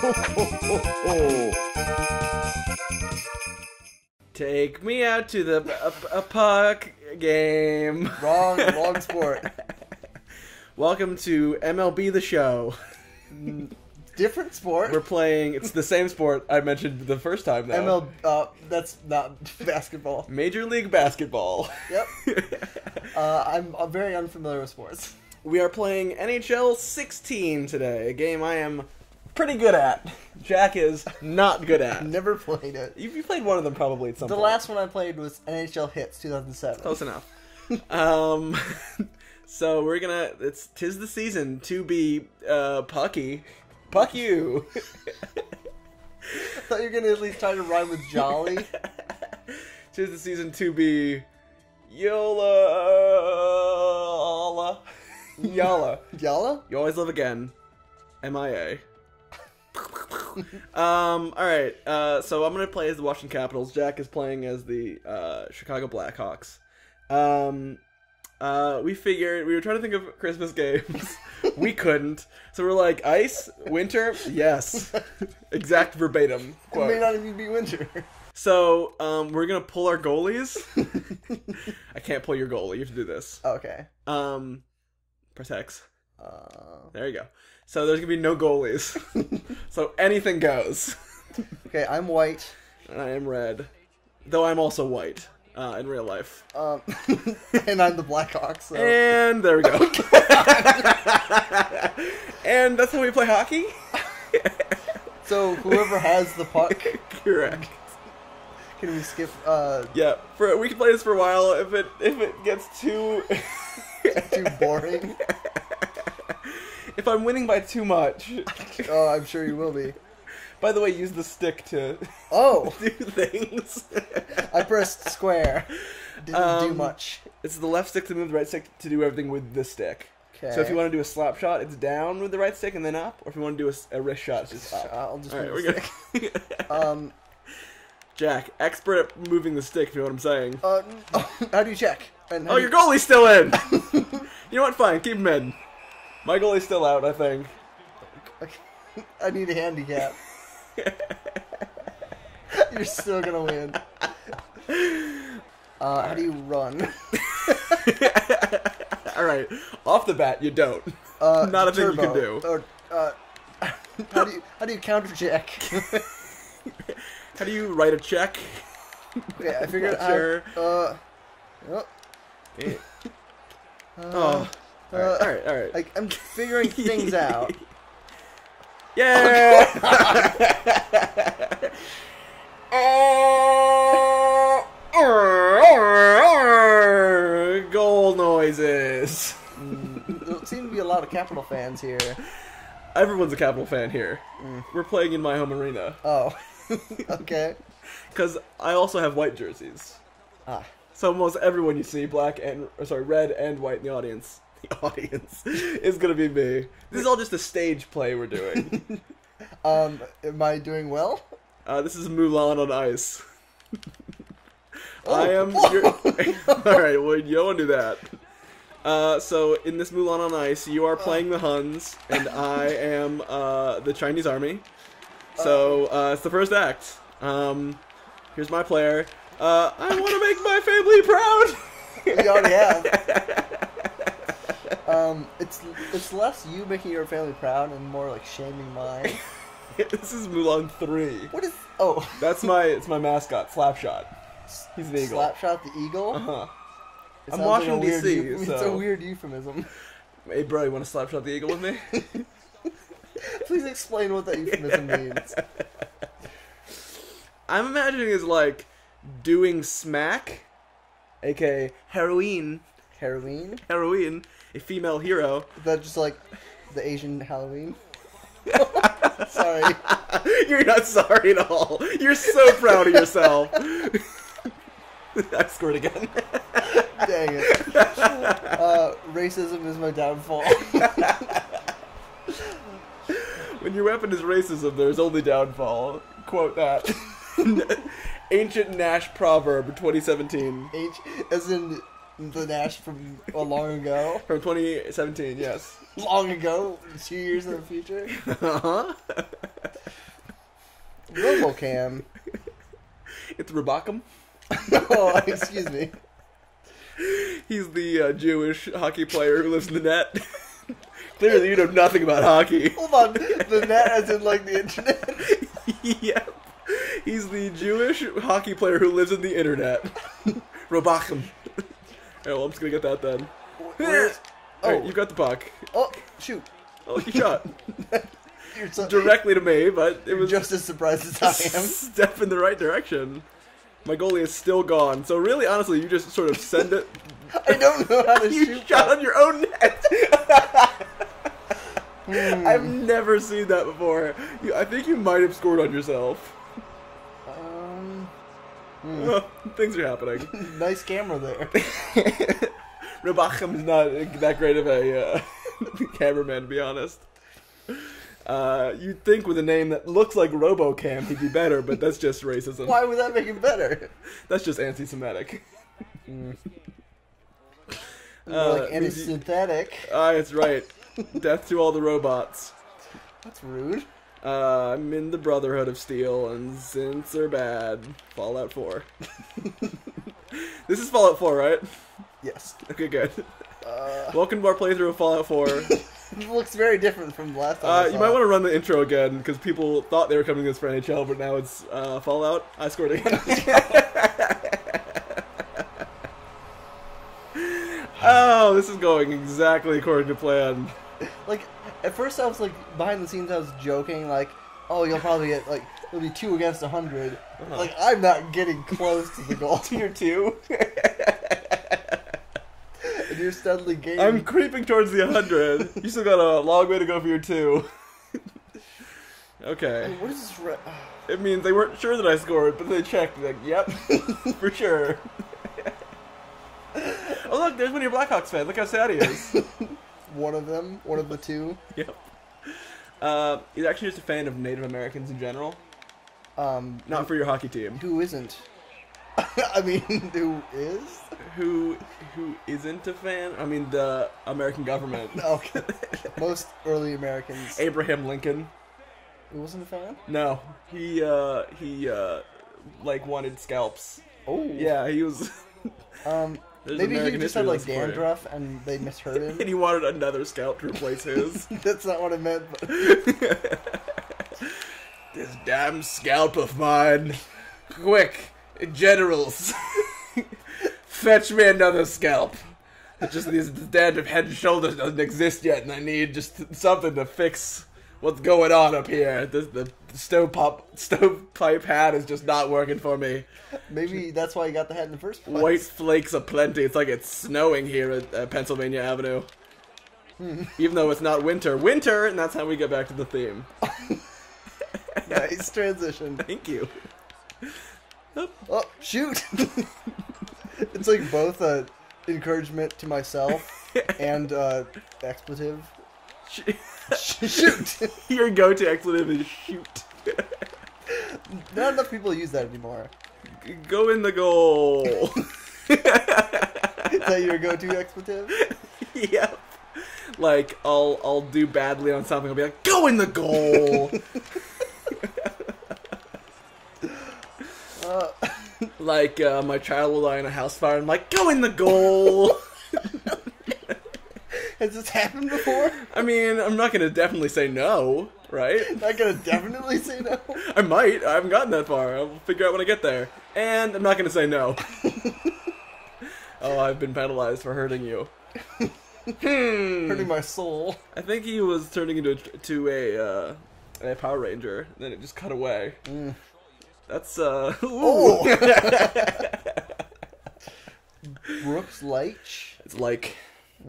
Take me out to the a, a puck game. Wrong, wrong sport. Welcome to MLB the show. Different sport. We're playing. It's the same sport I mentioned the first time. Though. ML. Uh, that's not basketball. Major League Basketball. Yep. Uh, I'm, I'm very unfamiliar with sports. we are playing NHL 16 today, a game I am pretty good at. Jack is not good at. Never played it. You, you played one of them probably at some The point. last one I played was NHL Hitz 2007. Close enough. um, so we're gonna. It's tis the season to be uh, pucky. Puck you. I thought you were gonna at least try to rhyme with jolly. tis the season to be Yola. Yala. Yalla? You always live again. MIA. um, alright, uh, so I'm gonna play as the Washington Capitals. Jack is playing as the uh, Chicago Blackhawks. Um, uh, we figured we were trying to think of Christmas games. we couldn't. So we're like, ice, winter, yes. exact verbatim. It may not even be winter. So, um, we're gonna pull our goalies. I can't pull your goalie. You have to do this. okay. Um, press X. Uh, There you go. So there's gonna be no goalies. so anything goes. okay, I'm white. And I am red, though I'm also white uh, in real life. Um, and I'm the Blackhawks. So. And there we go. and that's how we play hockey. so whoever has the puck, Correct. can we skip? Uh, Yeah, for we can play this for a while. If it if it gets too too boring. If I'm winning by too much. Oh, I'm sure you will be. By the way, use the stick to Oh, do things. I pressed square. Didn't do Um, much. It's the left stick to move, the right stick to do everything with the stick. Okay. So if you want to do a slap shot, it's down with the right stick and then up. Or if you want to do a wrist shot, it's just up. I'll just All right, move we're the good. stick. Um. Jack, expert at moving the stick. If you know what I'm saying. Uh. How do you check? And Oh, do your goalie's still in. you know what? Fine, keep him in. My goalie's still out, I think. I need a handicap. You're still gonna win. Uh, how do you run? All right, off the bat, you don't. Uh, Not a thing you can do. Or, uh, how do you how do you counter check? How do you write a check? okay, I figured sure. Uh, oh, Eh, uh, Oh, all right, uh, all right, all right. Like I'm figuring things out. Yeah. Goal noises. There seem to be a lot of Capital fans here. Everyone's a Capital fan here. Mm. We're playing in my home arena Oh, okay. because I also have white jerseys. Ah, So almost everyone you see, black and sorry, red and white in the audience, the audience is gonna be me. This is all just a stage play we're doing. um, am I doing well? Uh, this is Mulan on ice. Oh. I am. All right, well you don't do that. Uh, so in this Mulan on ice, you are playing the Huns, and I am uh, the Chinese army. So uh, it's the first act. Um, here's my player. Uh, I want to make my family proud. We already have. Um, it's it's less you making your family proud and more like shaming mine. this is Mulan three. What is? Oh, That's my it's my mascot, Slapshot. He's an eagle. Slapshot the eagle. Uh huh. It I'm sounds like Washington, DC, eu- It's a weird euphemism. Hey bro, you want to slapshot the eagle with me? Please explain what that euphemism means. I'm imagining is like doing smack, aka heroin. Heroin. heroine, a female hero. Is that just like the Asian Halloween? Sorry. You're not sorry at all. You're so proud of yourself. I scored again. Dang it. Uh, racism is my downfall. when your weapon is racism, there's only downfall. Quote that. Ancient Nash proverb 2017. H, as in the Nash from a long ago. From 2017, yes. Long ago, two years in the future. Uh-huh. RoboCam. It's Rabakam. oh, excuse me. He's the uh, Jewish hockey player who lives in the net. Clearly, you know nothing about hockey. Hold on, the net as in like the internet. yep. He's the Jewish hockey player who lives in the internet. Robachim. Oh, well, I'm just gonna get that then. Where's- Alright, Oh. you got the puck. Oh, shoot! Oh, you shot. You're so, Directly to me, but it was just as surprised as I am. step in the right direction. My goalie is still gone. So really, honestly, you just sort of send it. I don't know how to you shoot. shot that. on your own net. Hmm. I've never seen that before. You, I think you might have scored on yourself. Things are happening. nice camera there. Rabachim is not that great of a uh, cameraman, to be honest. Uh, you'd think with a name that looks like RoboCam, he'd be better, but that's just racism. Why would that make him better? That's just anti-Semitic. More Uh, like anti-synthetic. Ah, it's right. Death to all the robots. That's rude. Uh, I'm in the Brotherhood of Steel, and synths are bad. Fallout 4. this is Fallout 4, right? Yes. Okay, good. Uh, Welcome to our playthrough of Fallout 4. it looks very different from the last time. Uh, you might want to run the intro again because people thought they were coming to this for NHL, but now it's uh, Fallout. I scored again. oh, this is going exactly according to plan. Like, at first I was like, behind the scenes I was joking, like, oh, you'll probably get, like, it'll be two against a 100 Uh-huh. Like, I'm not getting close to the goal. Tier two. and you're steadily gaining. I'm creeping towards the 100. You still got a long way to go for your two. okay. What is this? Re- It means they weren't sure that I scored, but they checked. Like, yep, for sure. oh look, there's one of your Blackhawks fans. Look how sad he is. One of them, one of the two. yep. Uh, he's actually just a fan of Native Americans in general, Um, not for your hockey team. who isn't? I mean, who is? Who who isn't a fan? I mean, the American government. Okay. Most early Americans. Abraham Lincoln. Who wasn't a fan? No, he uh he uh like wanted scalps. Oh. Yeah, he was. Um, There's maybe he just had like dandruff and they misheard him. and he wanted another scalp to replace his. That's not what I meant. But this damn scalp of mine. Quick, generals. Fetch me another scalp. It's just this dandruff head and shoulders doesn't exist yet, and I need just something to fix what's going on up here. This, the stove pipe hat is just not working for me. maybe that's why he got the hat in the first place. White flakes aplenty. It's like it's snowing here at, Pennsylvania Avenue. Even though it's not winter. Winter, and that's how we get back to the theme. nice transition. Thank you. Oh shoot! it's like both a encouragement to myself and uh, expletive. Shoot! Your go-to expletive is shoot. Not enough people use that anymore. Go in the goal. Is that your go-to expletive? yep. Like I'll I'll do badly on something. I'll be like, go in the goal. Uh, like uh, my child will die in a house fire. I'm like, go in the goal. Has this happened before? I mean, I'm not gonna definitely say no, right? Not gonna definitely say no. I might. I haven't gotten that far. I'll figure out when I get there. And I'm not going to say no. oh, I've been penalized for hurting you. hmm. Hurting my soul. I think he was turning into a, to a, uh, a Power Ranger. and Then it just cut away. That's, uh... Oh! ooh. Brooks Laich. it's like...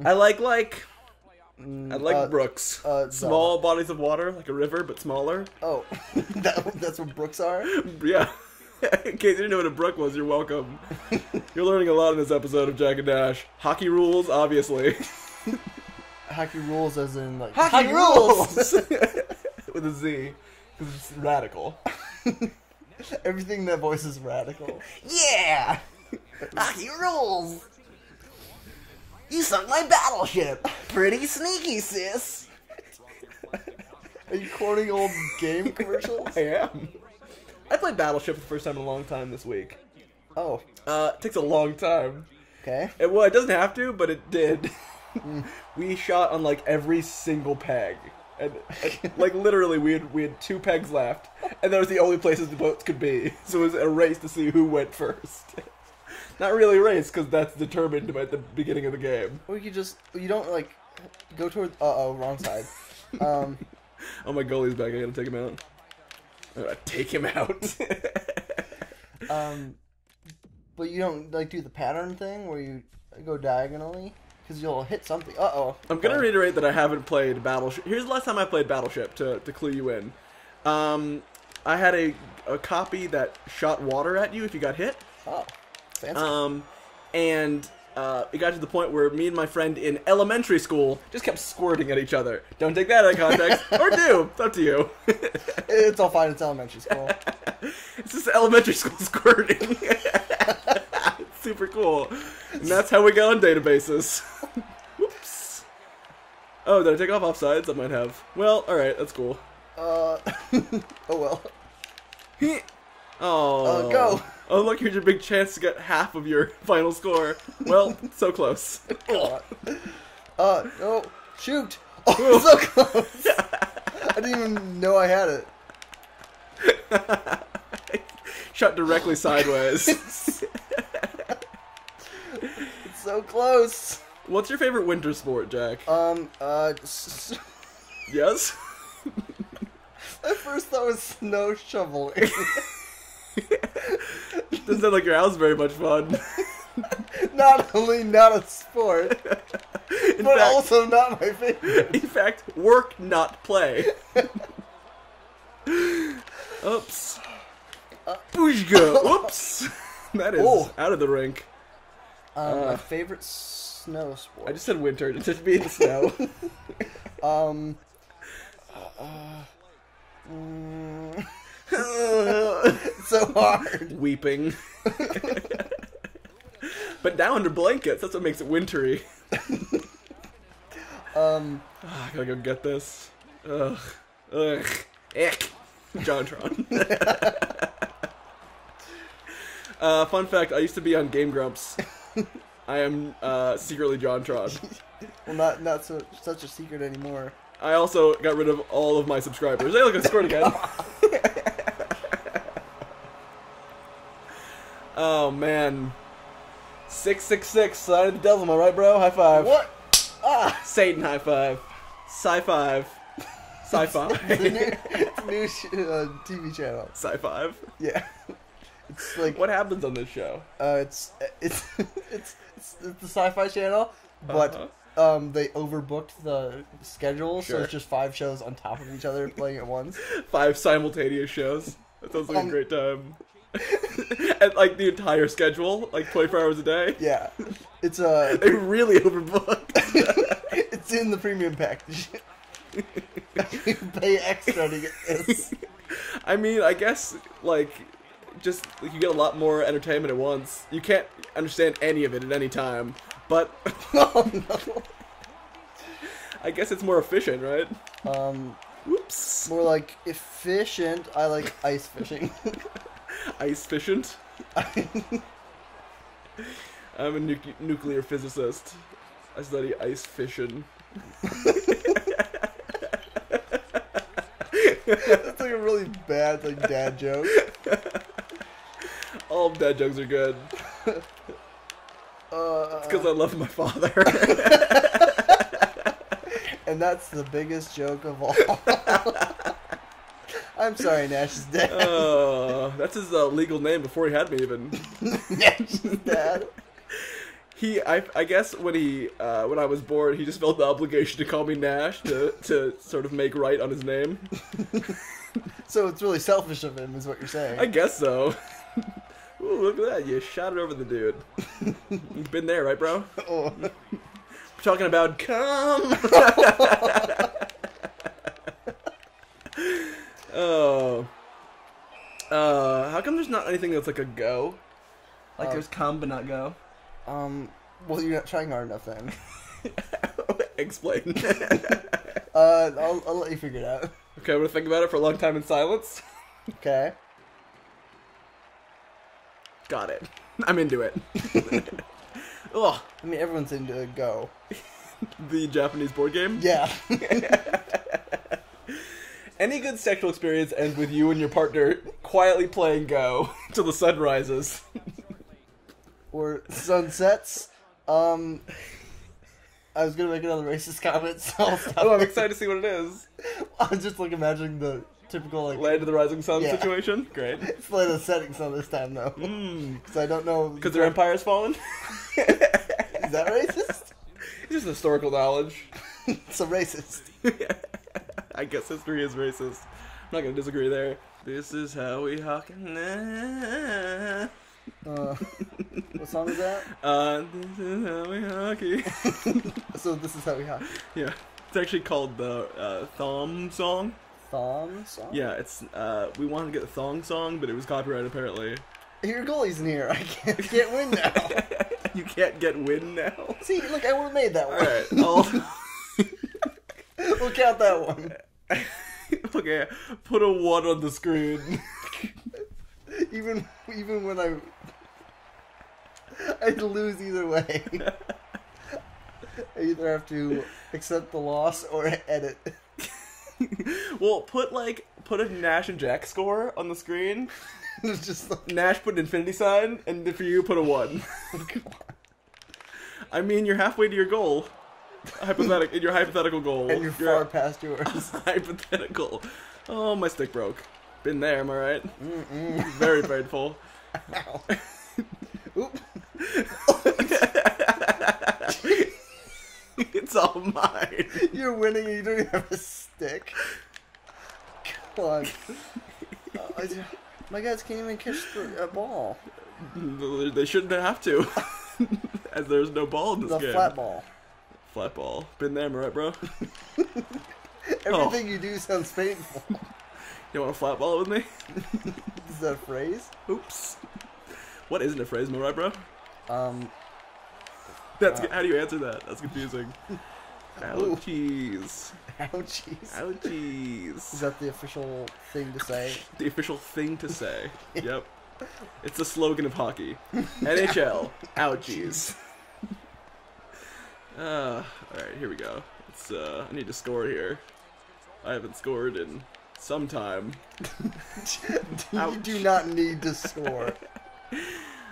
I like, like... I like uh, brooks. uh, Small bodies of water, like a river, but smaller. Oh, that, that's what Brooks are. Yeah. in case you didn't know what a brook was, you're welcome. you're learning a lot in this episode of Jack and Nash. Hockey rules, obviously. Hockey rules, as in like Hockey, hockey rules! With a Z. Because it's radical. Everything that voice is radical. Yeah! Hockey rules! You sunk my battleship! Pretty sneaky, sis! Are you quoting old game commercials? I am. I played Battleship for the first time in a long time this week. Oh, Uh, it takes a long time. okay. It, well, it doesn't have to, but it did. we shot on like every single peg, and, and, like literally, we had we had two pegs left, and that was the only places the boats could be. So it was a race to see who went first. Not really race because that's determined at the beginning of the game. Or you could just you don't like go toward. Uh oh, wrong side. Um, Oh, my goalie's back. I gotta take him out. I gotta take him out. um, but you don't like do the pattern thing where you go diagonally because you'll hit something. Uh oh. I'm gonna reiterate that I haven't played Battleship. Here's the last time I played Battleship to, to clue you in. Um, I had a, a copy that shot water at you if you got hit. Oh, fancy. Um, and uh, it got to the point where me and my friend in elementary school just kept squirting at each other. Don't take that out of context, or do. It's up to you. it's all fine. It's elementary school. it's just elementary school squirting. it's super cool. And that's how we got on databases. Whoops. Oh, did I take off offsides? I might have. Well, alright, that's cool. Uh, oh well. Oh, Uh, go. Oh, look, here's your big chance to get half of your final score. Well, so close. Uh, uh oh, shoot! Oh, so close. I didn't even know I had it. Shot directly sideways. It's so close. What's your favorite winter sport, Jack? Um, uh, s- Yes? at first thought it was snow shoveling. Doesn't sound like your house very much fun. not only not a sport, In but fact, also not my favorite. in fact, work, not play. Oops. Boozga. Whoops. That is Oh. out of the rink. Um, Uh. my favorite snow sport. I just said winter. It just be in the snow. Um. Uh, mm, it's so hard. Weeping. but now under blankets, that's what makes it wintry. Um. Ah, I gotta go get this. Ugh. Ugh. Ick. Jontron. uh, fun fact, I used to be on Game Grumps. I am uh, secretly Jontron. Well, not not so such a secret anymore. I also got rid of all of my subscribers. Hey, look, I scored again. Oh, man. 666, side of the devil, am I right, bro? High five. What? Ah! Satan high five. Sci five. Sci It's a fi. new, new sh- uh, TV channel. Sci five. Yeah. It's like What happens on this show? uh, it's it's it's it's, it's the Sci-Fi Channel, but um, they overbooked the schedule, so it's just five shows on top of each other playing at once. Five simultaneous shows. That sounds like Um, a great time. and like the entire schedule, like 24 hours a day. Yeah, it's uh, They really overbooked. it's in the premium package. you pay extra to get this. I mean, I guess like just like, you get a lot more entertainment at once. You can't understand any of it at any time, but oh no. I guess it's more efficient, right? Um, Whoops. more like efficient. I like ice fishing. Ice efficient. I'm a nu- nuclear physicist. I study ice fission. That's like a really bad like dad joke. All dad jokes are good. Uh, Because I love my father. and that's the biggest joke of all. I'm sorry, Nash is dead. uh, that's his uh, legal name before he had me even. Nash is dead. He, I, I guess when he, uh, when I was born, he just felt the obligation to call me Nash to, to sort of make right on his name. So it's really selfish of him, is what you're saying. I guess so. Ooh, look at that! You shot it over the dude. You've been there, right, bro? Oh. We're talking about come. oh. Uh, how come there's not anything that's like a go? Like Uh, there's come but not go. Um. Well, you're not trying hard enough then. Explain. Uh, I'll, I'll let you figure it out. okay, I'm gonna think about it for a long time in silence. Okay. Got it. I'm into it. Ugh, I mean, everyone's into Go. the Japanese board game. Yeah. Any good sexual experience ends with you and your partner quietly playing Go till the sun rises. or sunsets. Um, I was gonna make another racist comment, so I'll stop. Oh, I'm excited to see what it is. I'm just like imagining the typical like Land of the Rising Sun Yeah. situation. Great. it's like a setting sun this time though, Mmm. because I don't know Because their empire's fallen? is that racist? It's just historical knowledge. it's a racist. I guess history is racist. I'm not gonna disagree there. This is how we hawkin' now. Uh, what song is that? Uh, this is how we hockey. So this is how we have yeah, it's actually called the uh, thong song. thong song. Yeah, it's uh, we wanted to get the thong song, but it was copyright apparently. Your goalie's in here. I can't, can't win now. you can't get win now. See, look, I would have made that one. right, I'll. We'll count that one. okay, put a one on the screen. Even even when I I'd lose either way. I either have to accept the loss or edit. well, put like put a Nash and Jack score on the screen. it's just like, Nash put an infinity sign, and for you put a one. Oh, I mean, you're halfway to your goal. Hypothetical, in your hypothetical goal. and you're far past yours. hypothetical. Oh, my stick broke. Been there, am I right? Very painful. Ow. Oop. it's all mine. You're winning and you don't even have a stick. Come on. Uh, my guys can't even catch the, a ball. They shouldn't have to, as there's no ball in this The game. flat ball. Flat ball. Been there, right, bro? Everything you do sounds painful. You want a flat ball with me? Is that a phrase? Oops. What isn't a phrase, I right, bro? Um, That's Uh, how do you answer that? That's confusing. Ooh. Ouchies. ouchies. Is Ouchies. that the official thing to say? The official thing to say. Yep. It's the slogan of hockey. NHL. Ouchies. Uh, alright, here we go. It's, uh, I need to score here. I haven't scored in some time. you do not need to score.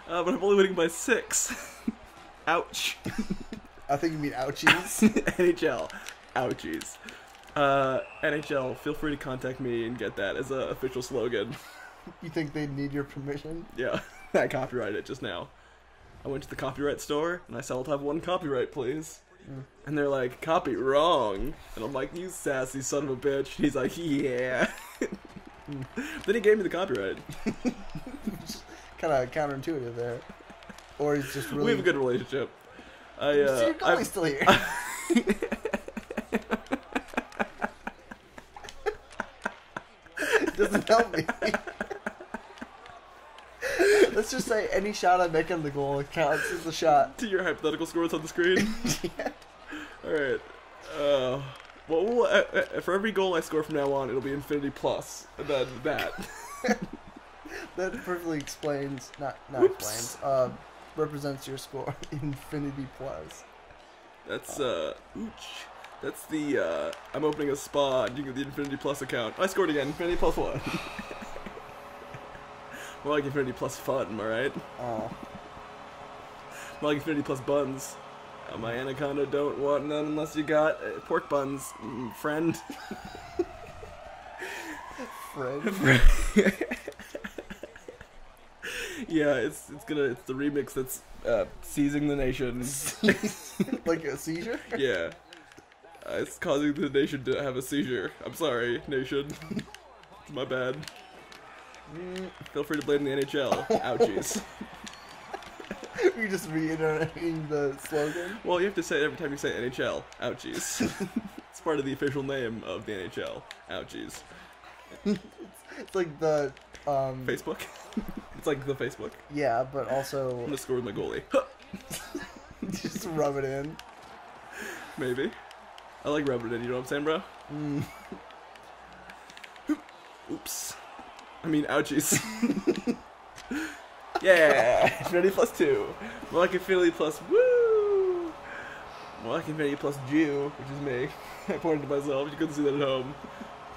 Uh, but I'm only winning by six. Ouch. I think you mean ouchies. NHL. Ouchies. Uh, NHL, feel free to contact me and get that as a official slogan. you think they need your permission? Yeah, I copyrighted it just now. I went to the copyright store and I said, I'll have one copyright, please. Mm. And they're like, copy wrong. And I'm like, you sassy son of a bitch. He's like, yeah. then he gave me the copyright. Kind of counterintuitive there. Or he's just really. We have a good relationship. I, So your uh, I, still here. Doesn't help me. Let's just say any shot I make on the goal counts as a shot. to your hypothetical scores on the screen. Yeah. Alright. Uh, well, well uh, uh, for every goal I score from now on, it'll be infinity plus. And then that. That perfectly explains, not not Whoops. explains, uh, represents your score. Infinity plus. That's uh ooch. That's the uh I'm opening a spa and you get the Infinity Plus account. I scored again, Infinity Plus one. More like Infinity Plus fun, am I right? Oh, More like Infinity Plus buns. Uh, my anaconda don't want none unless you got uh, pork buns, mm, friend. Fred. yeah, it's it's gonna it's the remix that's uh, seizing the nation. like a seizure? yeah. Uh, it's causing the nation to have a seizure. I'm sorry, nation. it's my bad. Mm, Feel free to blame the NHL. Ouchies. You're just reiterating the slogan. well, you have to say it every time you say NHL. Ouchies. it's part of the official name of the NHL. Ouchies. It's like the um Facebook. it's like the Facebook. yeah, but also. I'm gonna score with my goalie. just rub it in. Maybe. I like rubbing it in. You know what I'm saying, bro? Mm. Oops. I mean, ouchies. Yeah, infinity plus two. More like infinity plus woo. More like infinity plus Jew, which is me. I pointed to myself. You couldn't see that at home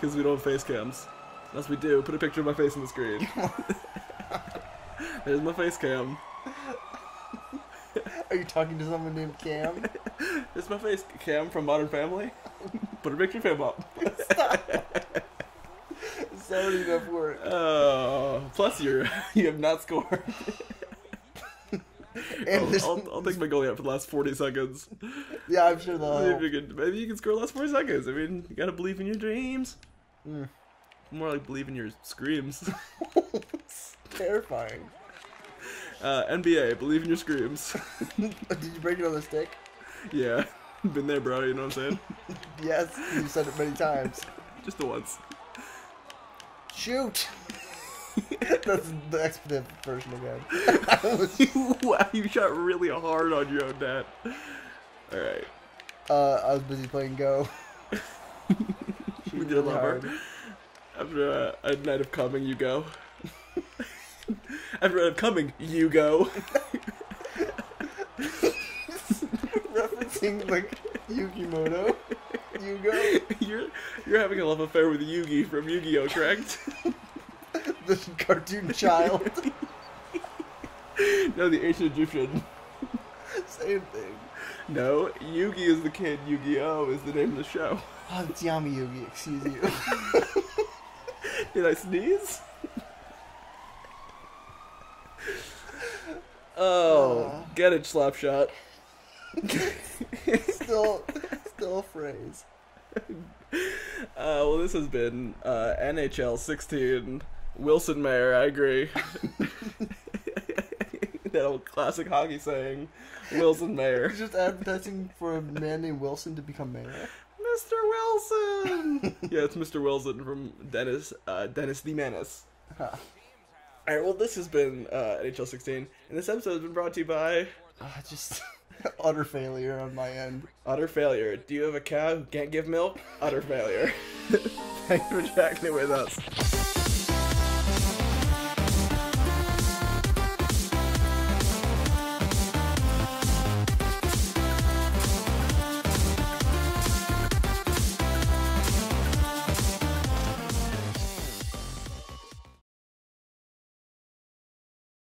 because we don't have face cams. Unless we do, put a picture of my face on the screen. There's my face cam. Are you talking to someone named Cam? There's my face cam from Modern Family. Put a picture of him up. It's already enough work. Oh, plus you're you have not scored. And I'll, I'll, I'll take my goalie out for the last 40 seconds. yeah, I'm sure they'll help. you can, maybe you can score the last 40 seconds. I mean, you gotta believe in your dreams. Mm. More like believe in your screams. It's terrifying. Uh, NBA, believe in your screams. Did you break it on the stick? yeah, been there, bro. You know what I'm saying? Yes, you've said it many times. Just the once. Shoot! That's the expletive version again. wow, you shot really hard on your own dad. All right, Uh, I was busy playing Go. with your lover. After uh, a night of coming, you go. After a night of coming, you go. Referencing like Yukimoto. Yugo. you're you're having a love affair with Yugi from Yu-Gi-Oh, correct? The cartoon child. no, the ancient Egyptian. Same thing. No, Yugi is the kid. Yu-Gi-Oh is the name of the show. Oh, it's Yami Yugi, excuse you. Did I sneeze? Oh, Uh. get it, slap shot. still, still a phrase. Uh, well, this has been uh, NHL 16. Wilson Mayer, I agree. that old classic hockey saying, Wilson Mayer. It's just advertising for a man named Wilson to become mayor. Mr. Wilson! yeah, it's Mr. Wilson from Dennis, uh, Dennis the Menace. Huh. Alright, well, this has been uh, NHL 16, and this episode has been brought to you by Ah, just utter failure on my end. Utter Failure. Do you have a cow who can't give milk? Utter Failure. Thanks for checking it with us.